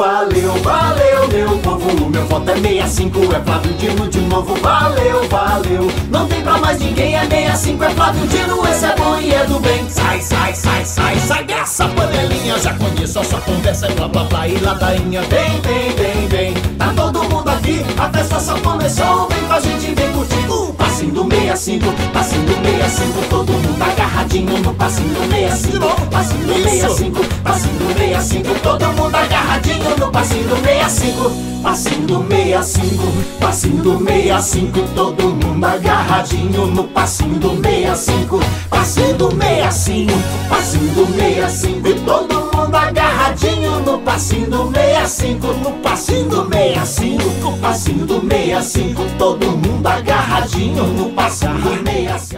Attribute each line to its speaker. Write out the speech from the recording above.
Speaker 1: valeu, valeu, meu povo. O Meu voto é 65, é Flávio Dino de novo, valeu, valeu. Não tem pra mais ninguém, é 65, é Flávio Dino, esse é bom e é do bem. Sai, sai, sai, sai, sai dessa panelinha. Já conheço a sua conversa, é blá blá blá e ladainha. Vem, vem, vem, vem, tá todo mundo aqui, a festa só começou. Vem com a gente, vem curtir o passinho do 65, passinho do 65. Todo mundo agarradinho no passinho do 65, passinho do 65, passinho do 65. 65, todo mundo agarradinho no passinho do 65. Passinho do 65, passinho do 65, todo mundo agarradinho no passinho do 65. Passinho do 65, passinho do 65, e todo mundo agarradinho no passinho do 65, no passinho do 65, no passinho do 65, todo mundo agarradinho no passinho do 65.